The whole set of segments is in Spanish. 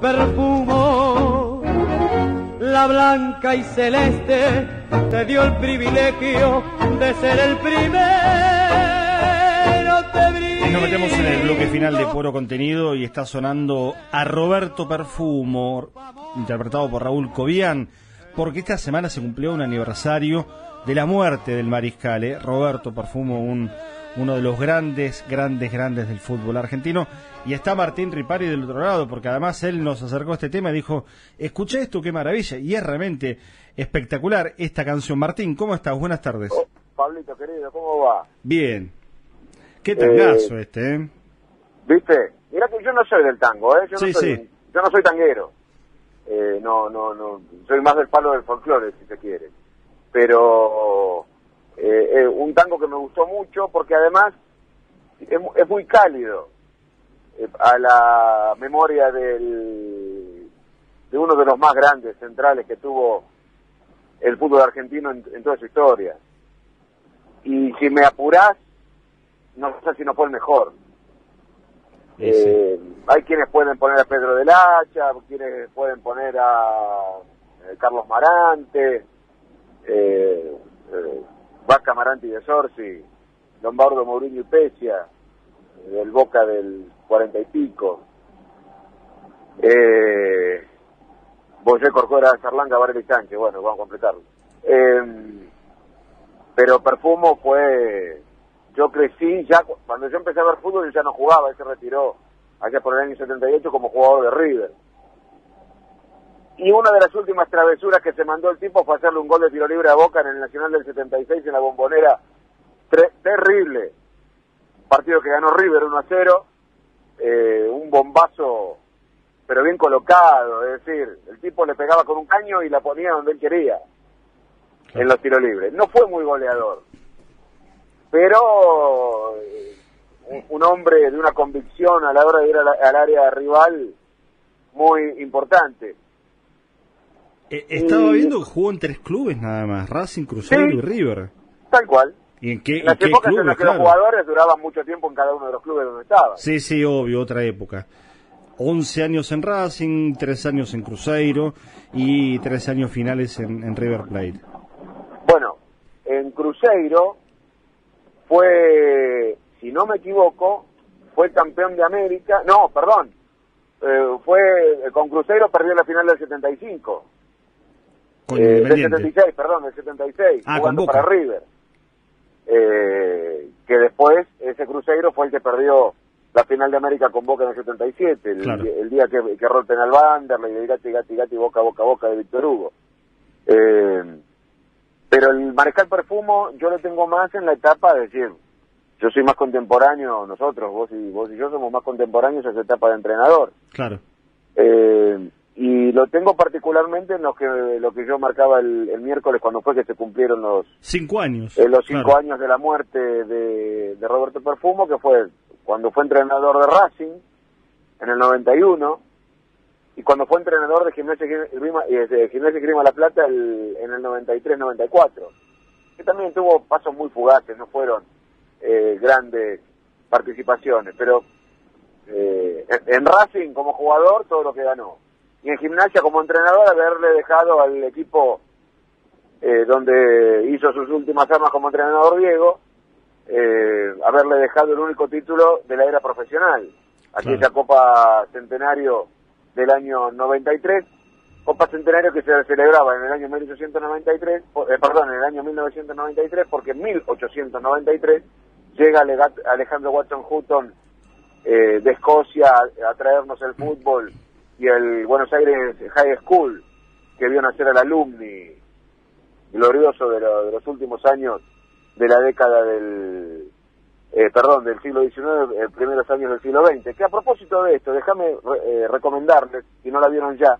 perfumo. La blanca y celeste te dio el privilegio de ser el primero. Te nos metemos en el bloque final de Puro Contenido y está sonando a Roberto Perfumo, interpretado por Raúl Cobian, porque esta semana se cumplió un aniversario de la muerte del mariscal, ¿eh? Roberto Perfumo, un, uno de los grandes, grandes, grandes del fútbol argentino. Y está Martín Ripari del otro lado, porque además él nos acercó a este tema y dijo, escuché esto, qué maravilla. Y es realmente espectacular esta canción. Martín, ¿cómo estás? Buenas tardes. Oh, Pablito, querido, ¿cómo va? Bien. Qué tangazo eh, este, ¿eh? ¿Viste? Mira que yo no soy del tango, ¿eh? Yo no soy, Yo no soy tanguero. Eh, no, no, no. Soy más del palo del folclore, si se quiere. Pero eh, eh, un tango que me gustó mucho porque además es, muy cálido eh, a la memoria del, de uno de los más grandes centrales que tuvo el fútbol argentino en, toda su historia. Y si me apurás, no sé si no fue el mejor. hay quienes pueden poner a Pedro del Hacha, quienes pueden poner a Carlos Marante, eh, Vaca Maranti de Sorsi, Lombardo Mourinho y Pecia, del Boca del cuarenta y pico, eh, Boyé Corcuera, Charlanga, Varela y Sánchez, bueno, vamos a completarlo. Eh, pero Perfumo fue, yo crecí, ya cuando yo empecé a ver fútbol él ya no jugaba, él se retiró allá por el año 78 como jugador de River. Y una de las últimas travesuras que se mandó el tipo fue hacerle un gol de tiro libre a Boca en el Nacional del 76 en la bombonera. terrible. Partido que ganó River 1 a 0. Eh, un bombazo, pero bien colocado. Es decir, el tipo le pegaba con un caño y la ponía donde él quería. En los tiros libres. No fue muy goleador. Pero eh, un, hombre de una convicción a la hora de ir al área rival muy importante. Eh, estaba viendo que jugó en tres clubes nada más, Racing, Cruzeiro y River. Tal cual. ¿Y en qué, en las épocas en las que los jugadores duraban mucho tiempo en cada uno de los clubes donde estaban. Sí, sí, obvio, otra época. 11 años en Racing, 3 años en Cruzeiro y 3 años finales en, River Plate. Bueno, en Cruzeiro fue, si no me equivoco, fue campeón de América. No, perdón. Eh, fue con Cruzeiro perdió la final del 75 eh, del 76, perdón, del 76, ah, jugando para River. Eh, que después ese Cruzeiro fue el que perdió la final de América con Boca en el 77, el, día que, que erró el penal Vanderlei, de gati, gati, gati, boca, boca, boca de Víctor Hugo. Eh, pero el Mariscal Perfumo yo lo tengo más en la etapa de decir, yo soy más contemporáneo, nosotros, vos y, vos y yo somos más contemporáneos en esa etapa de entrenador. Claro. Eh, y lo tengo particularmente en lo que lo que yo marcaba el, miércoles cuando fue que se cumplieron los cinco años eh, los cinco años de la muerte de, Roberto Perfumo que fue cuando fue entrenador de Racing en el 91 y cuando fue entrenador de Gimnasia Grima, eh, de Grima La Plata el, en el 93-94 que también tuvo pasos muy fugaces no fueron eh, grandes participaciones pero en Racing como jugador todo lo que ganó y en gimnasia como entrenador haberle dejado al equipo eh, donde hizo sus últimas armas como entrenador Diego, eh, haberle dejado el único título de la era profesional, aquella Copa Centenario del año 93, Copa Centenario que se celebraba en el año 1893, eh, perdón, en el año 1993, porque en 1893 llega Alejandro Watson Hutton de Escocia a, a traernos el fútbol y el Buenos Aires High School, que vio nacer al alumni glorioso de, los últimos años de la década del, eh, perdón, del siglo XIX, eh, primeros años del siglo XX. Que a propósito de esto, déjame eh, recomendarles, si no la vieron ya,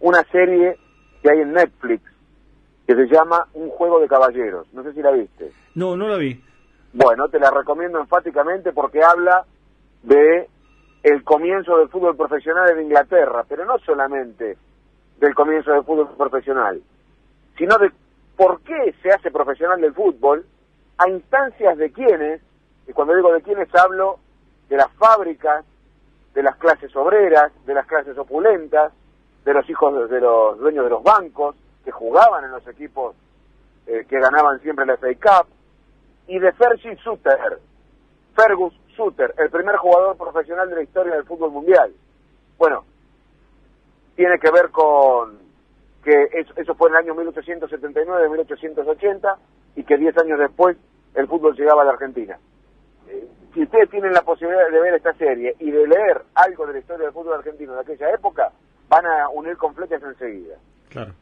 una serie que hay en Netflix que se llama Un juego de caballeros. No sé si la viste. No, no la vi. Bueno, te la recomiendo enfáticamente porque habla de el comienzo del fútbol profesional en Inglaterra, pero no solamente del comienzo del fútbol profesional, sino de por qué se hace profesional del fútbol a instancias de quienes, y cuando digo de quienes hablo de las fábricas de las clases obreras, de las clases opulentas, de los hijos de los dueños de los bancos, que jugaban en los equipos eh, que ganaban siempre la FA Cup, y de Fergie Suter, Fergus Suter, el primer jugador profesional de la historia del fútbol mundial. Bueno, tiene que ver con que eso, fue en el año 1879-1880 y que 10 años después el fútbol llegaba a la Argentina. Eh, si ustedes tienen la posibilidad de ver esta serie y de leer algo de la historia del fútbol argentino de aquella época, van a unir completas enseguida. Claro.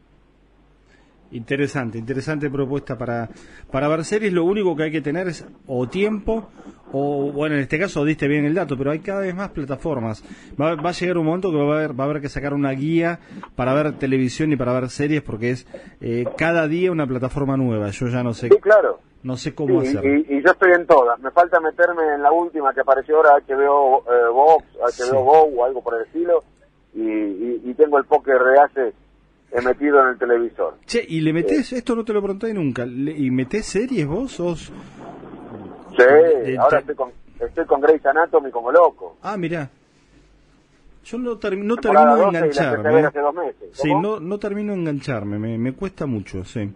Interesante, interesante propuesta para, para ver series. Lo único que hay que tener es o tiempo, o bueno, en este caso diste bien el dato, pero hay cada vez más plataformas. Va, a llegar un momento que va a, haber, va a haber que sacar una guía para ver televisión y para ver series, porque es eh, cada día una plataforma nueva. Yo ya no sé. Sí, claro. No sé cómo hacerlo. Y, yo estoy en todas. Me falta meterme en la última que apareció ahora, HBO eh, Box, HBO Go o algo por el estilo. Y, y tengo el póker de hace he metido en el televisor. Che, ¿y le metés, esto no te lo pregunté nunca, ¿y metés series vos? ¿Sos... Sí, ahora estoy con, estoy con Grey's Anatomy como loco. Ah, mirá. Yo no, termino de engancharme. Hace dos meses. Sí, no, no termino de engancharme, me, me cuesta mucho, sí.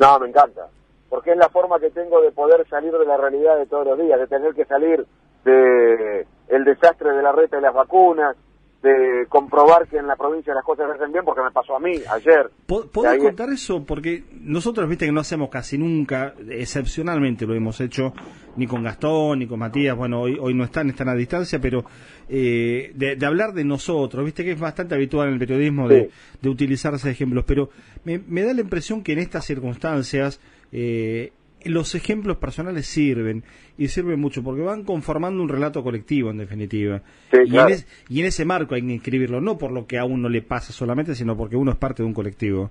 No, me encanta. Porque es la forma que tengo de poder salir de la realidad de todos los días, de tener que salir de el desastre de la reta de las vacunas, de comprobar que en la provincia las cosas se hacen bien porque me pasó a mí ayer. ¿Podés contar eso? Porque nosotros, viste que no hacemos casi nunca, excepcionalmente lo hemos hecho, ni con Gastón, ni con Matías, bueno, hoy, hoy no están, están a distancia, pero eh, de, hablar de nosotros, viste que es bastante habitual en el periodismo de, de utilizarse ejemplos, pero me, me, da la impresión que en estas circunstancias eh, los ejemplos personales sirven y sirven mucho porque van conformando un relato colectivo en definitiva. Y, en ese marco hay que inscribirlo no por lo que a uno le pasa solamente sino porque uno es parte de un colectivo.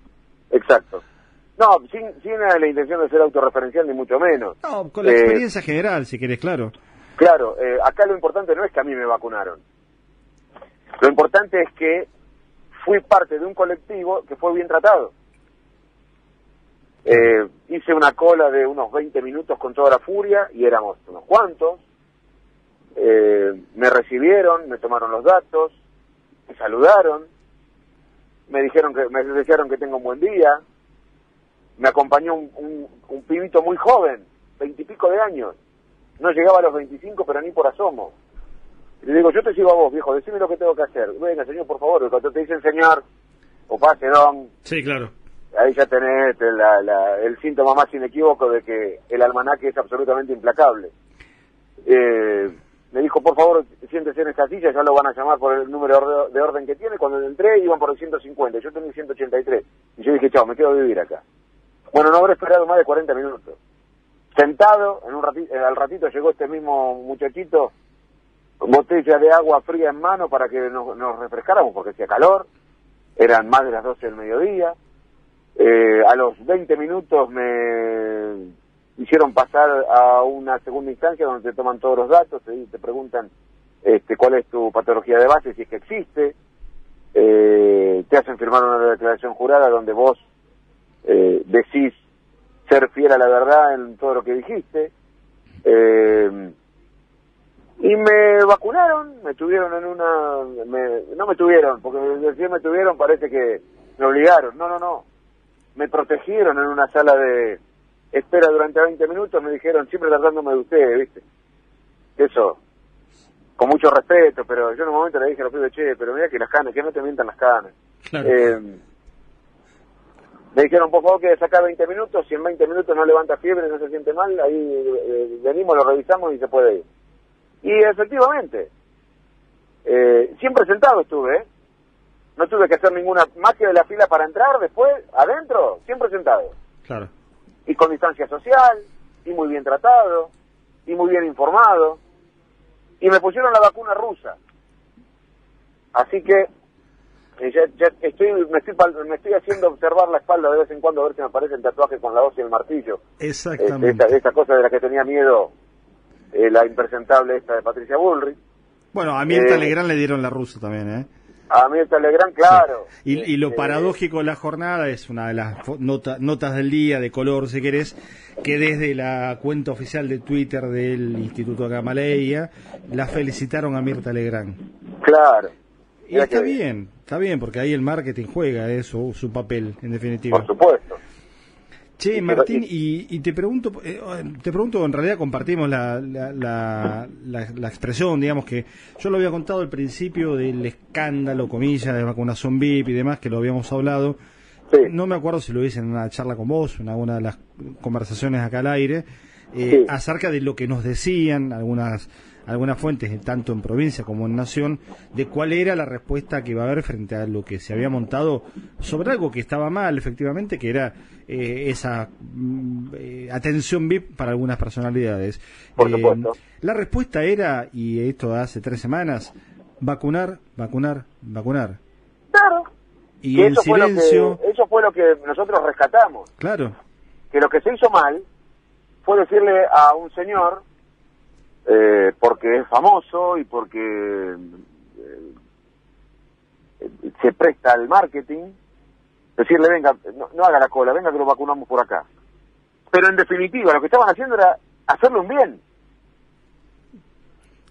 Exacto. No sin, sin la intención de ser autorreferencial ni mucho menos. No con la eh, experiencia general si querés claro. Claro eh, acá lo importante no es que a mí me vacunaron. Lo importante es que fui parte de un colectivo que fue bien tratado. Eh, hice una cola de unos 20 minutos con toda la furia y éramos unos cuantos. Eh, me recibieron, me tomaron los datos, me saludaron, me dijeron que me desearon que tenga un buen día. Me acompañó un, un, pibito muy joven, veintipico de años. No llegaba a los 25, pero ni por asomo. Le digo, yo te sigo a vos, viejo, decime lo que tengo que hacer. Venga, señor, por favor, cuando te dicen señor, o pase, don. Sí, claro ahí ya tenés el síntoma más inequívoco de que el almanaque es absolutamente implacable. Eh, me dijo, por favor, siéntese en esta silla, ya lo van a llamar por el número de orden que tiene. Cuando entré iban por el 150, yo tenía 183. Y yo dije, chao, me quedo a vivir acá. Bueno, no habré esperado más de 40 minutos. Sentado, en un ratito, al ratito llegó este mismo muchachito, botella de agua fría en mano para que nos, nos refrescáramos porque hacía calor. Eran más de las 12 del mediodía eh, a los 20 minutos me hicieron pasar a una segunda instancia donde te toman todos los datos, te, te preguntan este, cuál es tu patología de base, si es que existe, eh, te hacen firmar una declaración jurada donde vos eh, decís ser fiel a la verdad en todo lo que dijiste. Eh, y me vacunaron, me tuvieron en una... no me tuvieron, porque decir me tuvieron parece que me obligaron. No, no, no me protegieron en una sala de espera durante 20 minutos, me dijeron, siempre tratándome de ustedes, ¿viste? Eso, con mucho respeto, pero yo en un momento le dije a los pibes, che, pero mira que las canas, que no te mientan las canas. Eh, me dijeron, por favor, que sacar 20 minutos, si en 20 minutos no levanta fiebre, no se siente mal, ahí eh, venimos, lo revisamos y se puede ir. Y efectivamente, eh, siempre sentado estuve, ¿eh? No tuve que hacer ninguna magia de la fila para entrar después, adentro, siempre sentado. Claro. Y con distancia social, y muy bien tratado, y muy bien informado. Y me pusieron la vacuna rusa. Así que eh, ya, estoy, me, estoy, me estoy haciendo observar la espalda de vez en cuando a ver si me aparece el tatuaje con la hoz y el martillo. Exactamente. esta, esta, cosa de la que tenía miedo eh, la impresentable esta de Patricia Bullrich. Bueno, a Mirta eh, Legrand le dieron la rusa también, ¿eh? A mí Telegram, claro. Y, lo este, paradójico de la jornada es una de las notas del día de color, si querés, que desde la cuenta oficial de Twitter del Instituto Gamaleya la felicitaron a Mirta Legrand. Claro. Y está bien, está bien, porque ahí el marketing juega eso, su papel, en definitiva. Por supuesto. Che, Martín, y, te pregunto, eh, te pregunto, en realidad compartimos la, la, la, expresión, digamos que yo lo había contado al principio del escándalo, comillas, de vacunación VIP y demás, que lo habíamos hablado. No me acuerdo si lo hice en una charla con vos, en alguna de las conversaciones acá al aire, eh, acerca de lo que nos decían algunas algunas fuentes, tanto en provincia como en nación, de cuál era la respuesta que iba a haber frente a lo que se había montado sobre algo que estaba mal, efectivamente, que era eh, esa mm, eh, atención VIP para algunas personalidades. Por eh, la respuesta era, y esto hace tres semanas, vacunar, vacunar, vacunar. Claro. Y en silencio. eso fue lo que nosotros rescatamos. Claro. Que lo que se hizo mal fue decirle a un señor eh, porque es famoso y porque eh, se presta al marketing, decirle, venga, no, haga la cola, venga que lo vacunamos por acá. Pero en definitiva, lo que estaban haciendo era hacerle un bien.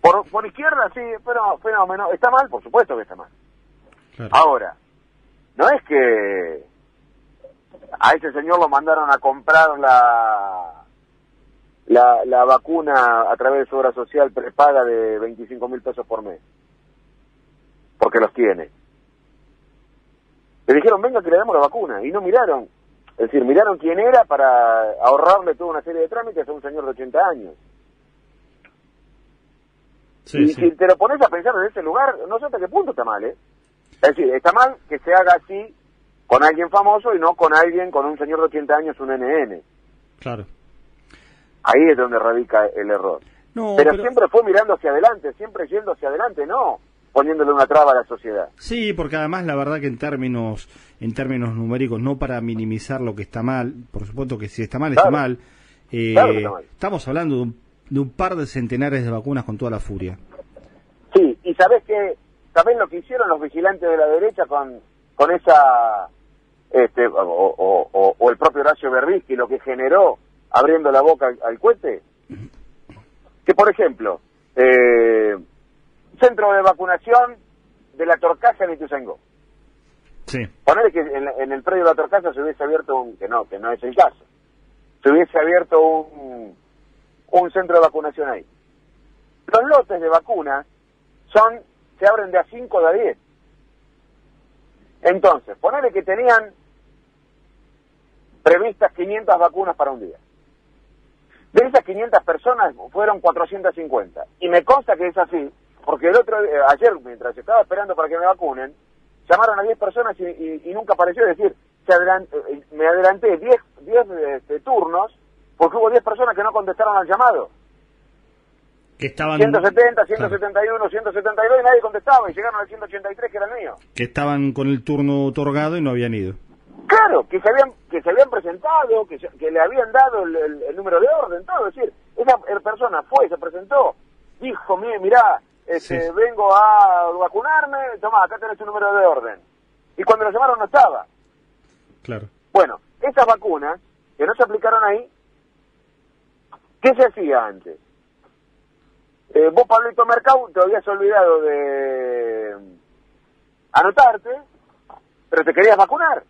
Por, por izquierda, sí, pero fenómeno. ¿Está mal? Por supuesto que está mal. Ahora, no es que a ese señor lo mandaron a comprar la la, la vacuna a través de su obra social prepaga de 25 mil pesos por mes. Porque los tiene. Le dijeron, venga que le damos la vacuna. Y no miraron. Es decir, miraron quién era para ahorrarle toda una serie de trámites a un señor de 80 años. y si te lo pones a pensar en ese lugar, no sé hasta qué punto está mal, ¿eh? Es decir, está mal que se haga así con alguien famoso y no con alguien, con un señor de 80 años, un NN. Claro. Ahí es donde radica el error. pero, siempre fue mirando hacia adelante, siempre yendo hacia adelante, no poniéndole una traba a la sociedad. Sí, porque además la verdad que en términos en términos numéricos, no para minimizar lo que está mal, por supuesto que si está mal, está, mal, eh, Estamos hablando de un, de un, par de centenares de vacunas con toda la furia. Sí, y sabes que sabés lo que hicieron los vigilantes de la derecha con con esa este o, o el propio Horacio Berbisky, lo que generó abriendo la boca al, cohete? Que, por ejemplo, eh, centro de vacunación de la Torcaza en Ituzaingó. Sí. Poner que en, el predio de la Torcaza se hubiese abierto un, que no, que no es el caso, se hubiese abierto un, un centro de vacunación ahí. Los lotes de vacunas son, se abren de a 5 de a 10. Entonces, ponerle que tenían previstas 500 vacunas para un día. De esas 500 personas fueron 450. Y me consta que es así, porque el otro ayer, mientras estaba esperando para que me vacunen, llamaron a 10 personas y, nunca apareció. Es decir, se eh, me adelanté 10, 10 este, turnos porque hubo 10 personas que no contestaron al llamado. Que estaban... 170, 171, 172 y nadie contestaba y llegaron al 183 que era el mío. Que estaban con el turno otorgado y no habían ido. Claro, que se habían que se habían presentado, que, que le habían dado el, número de orden, todo. Es decir, esa persona fue, se presentó, dijo, mire, mirá, este, vengo a vacunarme, toma, acá tenés tu número de orden. Y cuando lo llamaron no estaba. Claro. Bueno, esas vacunas que no se aplicaron ahí, ¿qué se hacía antes? Eh, vos, Pablito Mercado, te habías olvidado de anotarte, pero te querías vacunar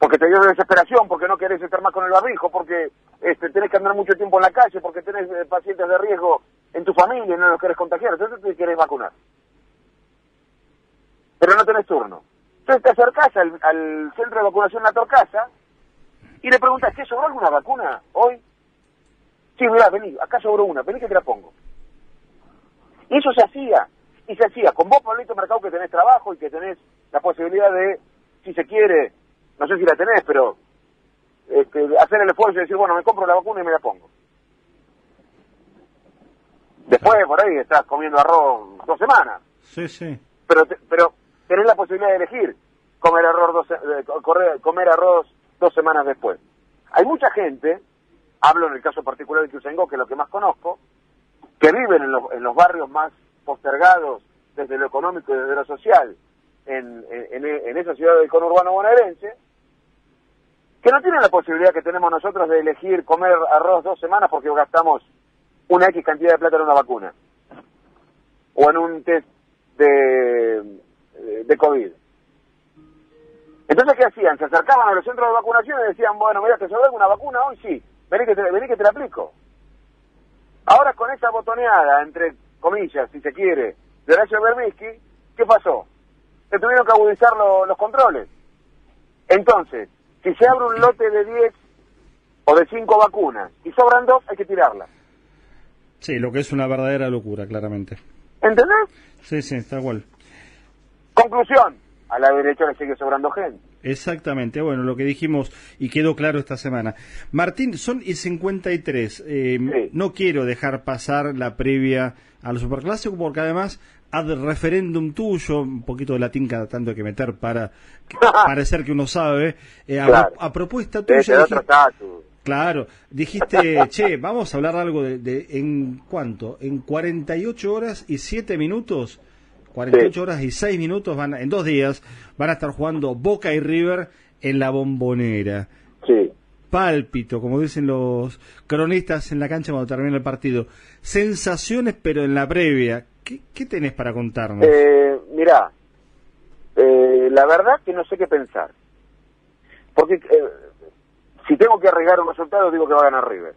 porque te dio desesperación, porque no querés estar más con el barrijo, porque este, tenés que andar mucho tiempo en la calle, porque tenés eh, pacientes de riesgo en tu familia y no los querés contagiar, entonces te querés vacunar. Pero no tenés turno. Entonces te acercás al, centro de vacunación La Torcasa y le preguntas, ¿qué sobró alguna vacuna hoy? Sí, mirá, vení, acá sobró una, vení que te la pongo. Y eso se hacía, y se hacía con vos, Pablito Mercado, que tenés trabajo y que tenés la posibilidad de, si se quiere, no sé si la tenés, pero este, hacer el esfuerzo y decir, bueno, me compro la vacuna y me la pongo. Después, por ahí, estás comiendo arroz dos semanas. Sí, sí. Pero, pero tenés la posibilidad de elegir comer arroz dos, eh, comer arroz dos semanas después. Hay mucha gente, hablo en el caso particular de Tusengo, que es lo que más conozco, que viven en los, en los barrios más postergados desde lo económico y desde lo social en, en, en esa ciudad del conurbano bonaerense, que no tienen la posibilidad que tenemos nosotros de elegir comer arroz dos semanas porque gastamos una X cantidad de plata en una vacuna o en un test de, COVID. Entonces, ¿qué hacían? Se acercaban a los centros de vacunación y decían, bueno, mira, ¿te sobra alguna vacuna hoy? Sí, vení que, te, vení que te la aplico. Ahora con esa botoneada, entre comillas, si se quiere, de Horacio Berbisky, ¿qué pasó? Se tuvieron que agudizar los controles. Entonces, si se abre un lote de 10 o de 5 vacunas y sobran dos, hay que tirarlas. Sí, lo que es una verdadera locura, claramente. ¿Entendés? Sí, sí, está igual. Conclusión, a la derecha le sigue sobrando gente. Exactamente, bueno, lo que dijimos y quedó claro esta semana. Martín, son y 53. Eh, No quiero dejar pasar la previa al Superclásico porque además ad referéndum tuyo, un poquito de latín cada tanto hay que meter para parecer que uno sabe, eh, a, propuesta tuya. claro, dijiste, che, vamos a hablar algo de, de, en cuánto, en 48 horas y 7 minutos 48 horas y 6 minutos, van en dos días, van a estar jugando Boca y River en la bombonera. Sí. Pálpito, como dicen los cronistas en la cancha cuando termina el partido. Sensaciones, pero en la previa. ¿Qué, qué tenés para contarnos? Eh, mirá, eh, la verdad que no sé qué pensar. Porque eh, si tengo que arriesgar un resultado, digo que va a ganar River.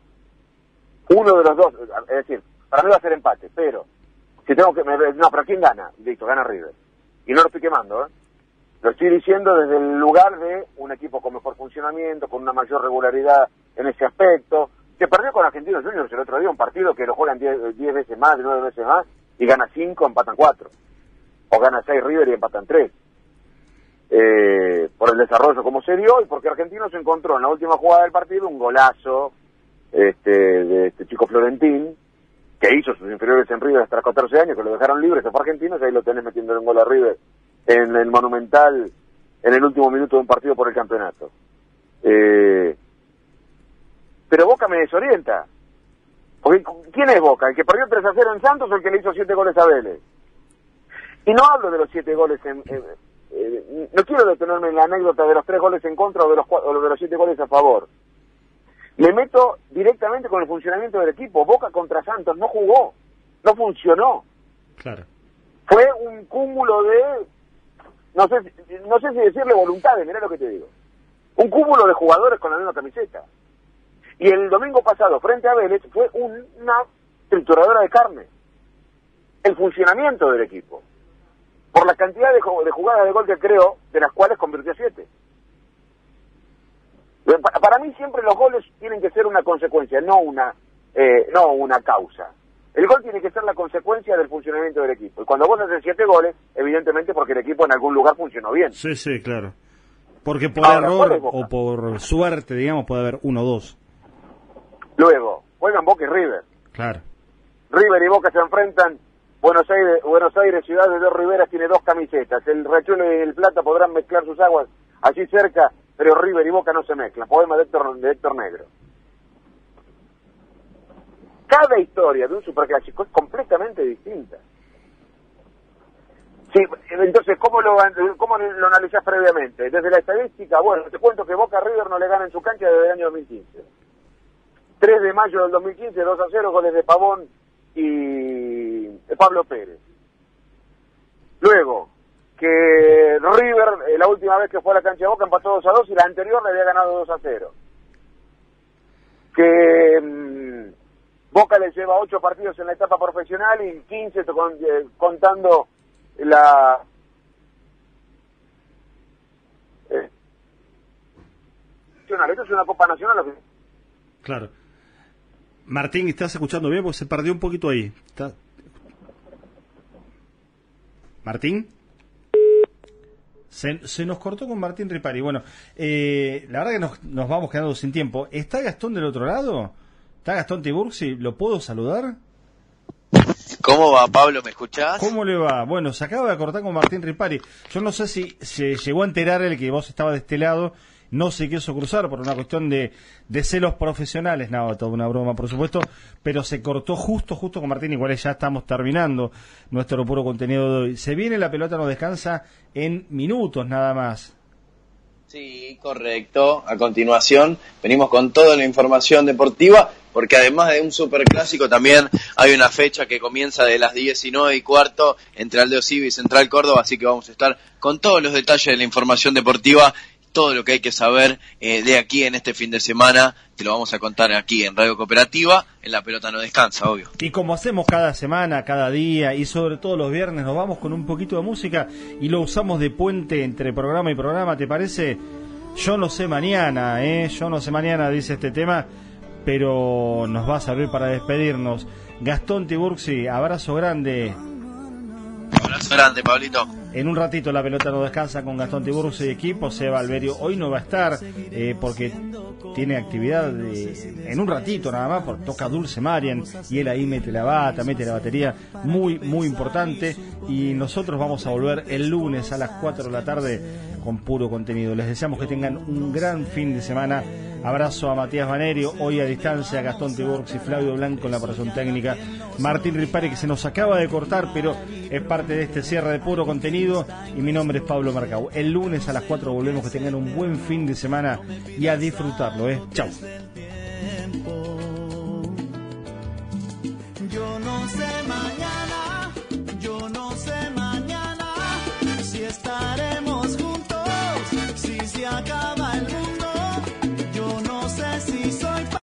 Uno de los dos, es decir, para mí va a ser empate, pero si tengo que... no, pero ¿quién gana? Listo, gana River. Y no lo estoy quemando, ¿eh? Lo estoy diciendo desde el lugar de un equipo con mejor funcionamiento, con una mayor regularidad en ese aspecto. Se perdió con Argentinos Juniors el otro día, un partido que lo juegan 10 veces más, 9 veces más, y gana 5, empatan 4. O gana 6 River y empatan 3. Eh, por el desarrollo como se dio y porque Argentinos encontró en la última jugada del partido un golazo este, de este chico Florentín, que hizo sus inferiores en River hasta los 14 años, que lo dejaron libre, se fue a Argentinos, y ahí lo tenés metiendo en gol a River en el Monumental en el último minuto de un partido por el campeonato. Eh, pero Boca me desorienta. Porque, ¿Quién es Boca? ¿El que perdió 3 a 0 en Santos o el que le hizo 7 goles a Vélez? Y no hablo de los 7 goles en... Eh, no quiero detenerme en la anécdota de los 3 goles en contra o de los, o de los 7 goles a favor. Me meto directamente con el funcionamiento del equipo. Boca contra Santos no jugó, no funcionó. Claro. Fue un cúmulo de, no sé, no sé si decirle voluntades, mirá lo que te digo. Un cúmulo de jugadores con la misma camiseta. Y el domingo pasado, frente a Vélez, fue una trituradora de carne. El funcionamiento del equipo. Por la cantidad de, de jugadas de gol que creo, de las cuales convirtió siete. Para mí siempre los goles tienen que ser una consecuencia, no una, eh, no una causa. El gol tiene que ser la consecuencia del funcionamiento del equipo. Y cuando vos haces siete goles, evidentemente porque el equipo en algún lugar funcionó bien. Sí, sí, claro. Porque por error o por suerte, digamos, puede haber uno o dos. Luego, juegan Boca y River. Claro. River y Boca se enfrentan. Buenos Aires, Buenos Aires, ciudad de dos Riveras, tiene dos camisetas. El Rechuelo y el Plata podrán mezclar sus aguas allí cerca pero River y Boca no se mezclan. Poema de Héctor, de Héctor Negro. Cada historia de un superclásico es completamente distinta. Sí, entonces, ¿cómo lo, ¿cómo lo analizás previamente? Desde la estadística, bueno, te cuento que Boca River no le gana en su cancha desde el año 2015. 3 de mayo del 2015, 2 a 0, goles de Pavón y Pablo Pérez. Luego, que River, eh, la última vez que fue a la cancha de Boca, empató 2 a 2 y la anterior le había ganado 2 a 0. Que mm, Boca le lleva 8 partidos en la etapa profesional y 15 eh, contando la... Eh, esto es una Copa Nacional. Claro. Martín, ¿estás escuchando bien? Porque se perdió un poquito ahí. ¿Martín? Se, nos cortó con Martín Ripari. Bueno, eh, la verdad que nos, vamos quedando sin tiempo. ¿Está Gastón del otro lado? ¿Está Gastón Tiburci? ¿Lo puedo saludar? ¿Cómo va, Pablo? ¿Me escuchás? ¿Cómo le va? Bueno, se acaba de cortar con Martín Ripari. Yo no sé si se llegó a enterar el que vos estabas de este lado no se quiso cruzar por una cuestión de, celos profesionales, nada, toda una broma por supuesto, pero se cortó justo, justo con Martín, igual ya estamos terminando nuestro puro contenido de hoy. Se viene la pelota, no descansa en minutos nada más. Sí, correcto. A continuación venimos con toda la información deportiva, porque además de un superclásico también hay una fecha que comienza de las 19 y cuarto entre Aldeo y Central Córdoba, así que vamos a estar con todos los detalles de la información deportiva todo lo que hay que saber eh, de aquí en este fin de semana, te lo vamos a contar aquí en Radio Cooperativa, en La Pelota No Descansa, obvio. Y como hacemos cada semana, cada día y sobre todo los viernes, nos vamos con un poquito de música y lo usamos de puente entre programa y programa, ¿te parece? Yo no sé mañana, ¿eh? Yo no sé mañana, dice este tema, pero nos va a servir para despedirnos. Gastón Tiburci, abrazo grande. Abrazo grande, Pablito. En un ratito la pelota no descansa con Gastón Tiburcio y equipo. Seba Alberio hoy no va a estar eh, porque tiene actividad en un ratito nada más, porque toca Dulce Marian y él ahí mete la bata, mete la batería, muy, muy importante. Y nosotros vamos a volver el lunes a las 4 de la tarde con puro contenido. Les deseamos que tengan un gran fin de semana. Abrazo a Matías Vanerio, hoy a distancia, Gastón Tiburcio y Flavio Blanco en la operación técnica. Martín Ripari que se nos acaba de cortar, pero es parte de este cierre de puro contenido. Y mi nombre es Pablo Marcau. El lunes a las 4 volvemos, que tengan un buen fin de semana y a disfrutarlo. ¿eh? Chau.